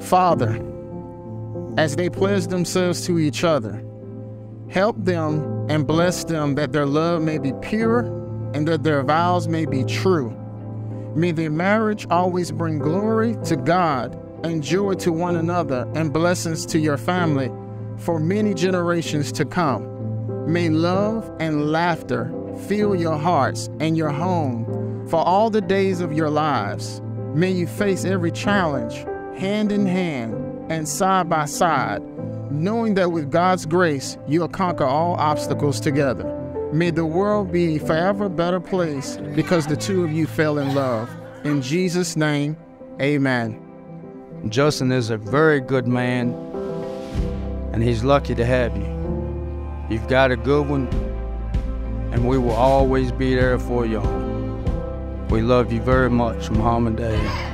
Father, as they pledge themselves to each other, help them and bless them that their love may be pure and that their vows may be true. May their marriage always bring glory to God and joy to one another and blessings to your family for many generations to come. May love and laughter fill your hearts and your home for all the days of your lives. May you face every challenge hand in hand and side by side, knowing that with God's grace, you'll conquer all obstacles together. May the world be a forever better place because the two of you fell in love. In Jesus' name, amen. Justin is a very good man, and he's lucky to have you. You've got a good one, and we will always be there for y'all. We love you very much, Mom and Dad.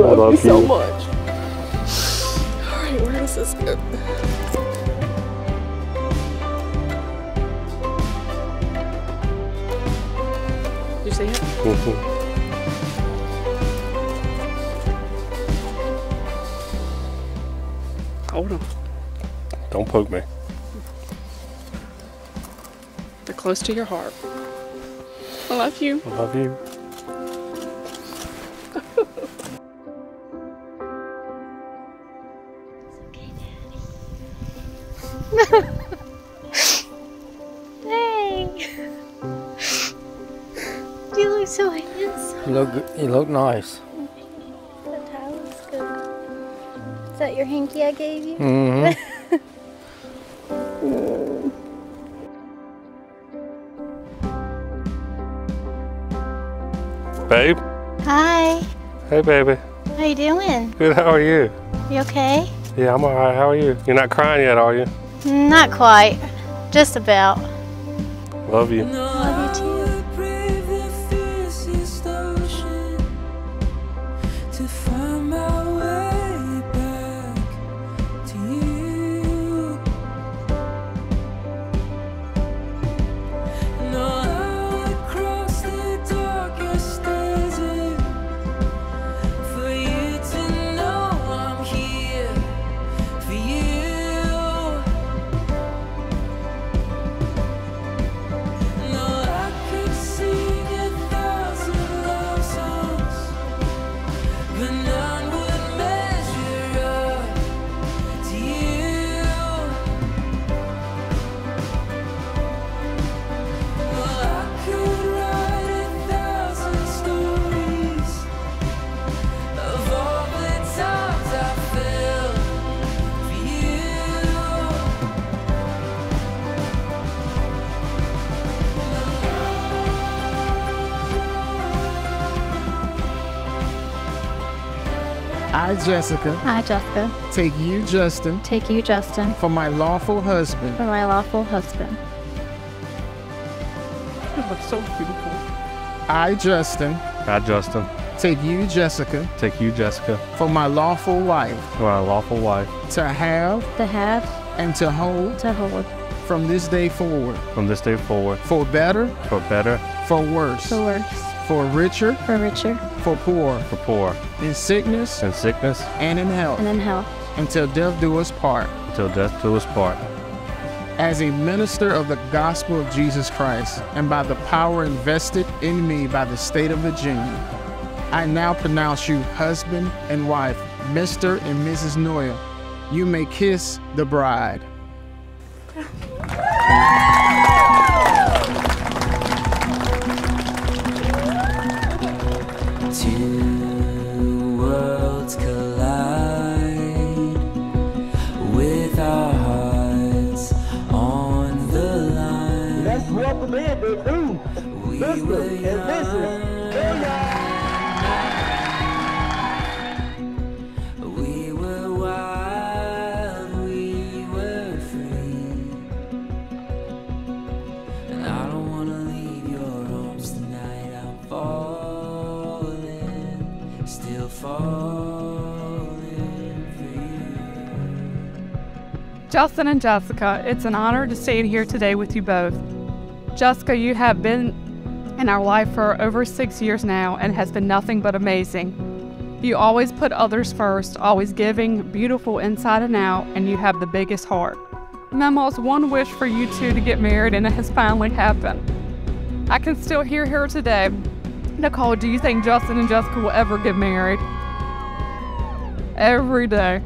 love, love you so much. Alright, where does this go? You see it? Mhm. Hold on. Don't poke me. They're close to your heart. I love you. I love you. Dang. you look so handsome. You look, you look nice. That towel looks good. Is that your hanky I gave you? Mm-hmm. Babe? Hi. Hey, baby. How you doing? Good, how are you? You okay? Yeah, I'm alright. How are you? You're not crying yet, are you? Not quite. Just about. Love you. Love you I, Jessica, I, Jessica. take you, Justin, Take you, Justin, for my lawful husband. for my lawful husband. You look so beautiful. I, Justin, I, Justin. take you, Jessica, Take you, Jessica, for my lawful wife, for my lawful wife. to have To have, and to hold to hold, from this day forward, From this day forward, for better, for better, for worse, for worse, for richer, for richer, for poor, for poor, in sickness in sickness, and in health, and in health. until death do us part. until death do us part. As a minister of the gospel of Jesus Christ, and by the power invested in me by the state of Virginia, I now pronounce you husband and wife, Mr. and Mrs. Noyle. You may kiss the bride. Arms tonight. I'm falling, still falling for you. Justin and Jessica, it's an honor to stand here today with you both. Jessica, you have been in our life for over six years now and has been nothing but amazing. You always put others first, always giving, beautiful inside and out, and you have the biggest heart. Mama's one wish for you two to get married, and it has finally happened. I can still hear her today. Nicole, do you think Justin and Jessica will ever get married? Every day.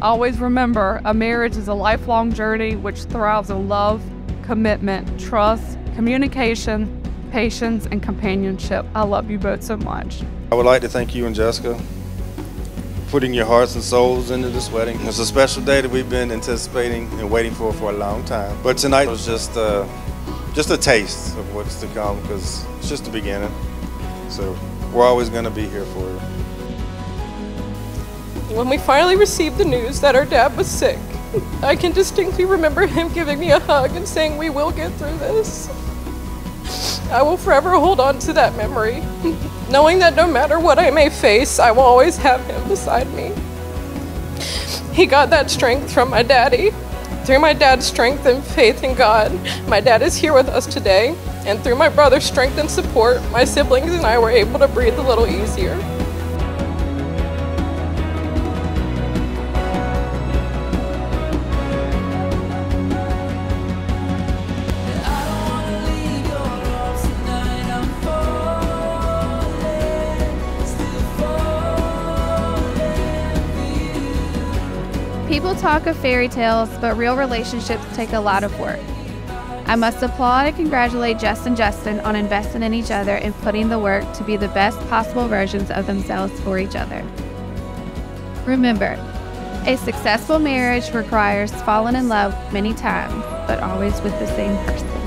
Always remember a marriage is a lifelong journey which thrives on love, commitment, trust, communication, patience, and companionship. I love you both so much. I would like to thank you and Jessica for putting your hearts and souls into this wedding. It's a special day that we've been anticipating and waiting for for a long time. But tonight was just uh, just a taste of what's to come because it's just the beginning. So we're always going to be here for you. When we finally received the news that our dad was sick, I can distinctly remember him giving me a hug and saying, We will get through this. I will forever hold on to that memory, knowing that no matter what I may face, I will always have him beside me. He got that strength from my daddy. Through my dad's strength and faith in God, my dad is here with us today. And through my brother's strength and support, my siblings and I were able to breathe a little easier. Talk of fairy tales, but real relationships take a lot of work. I must applaud and congratulate Jess and Justin on investing in each other and putting the work to be the best possible versions of themselves for each other. Remember, a successful marriage requires falling in love many times, but always with the same person.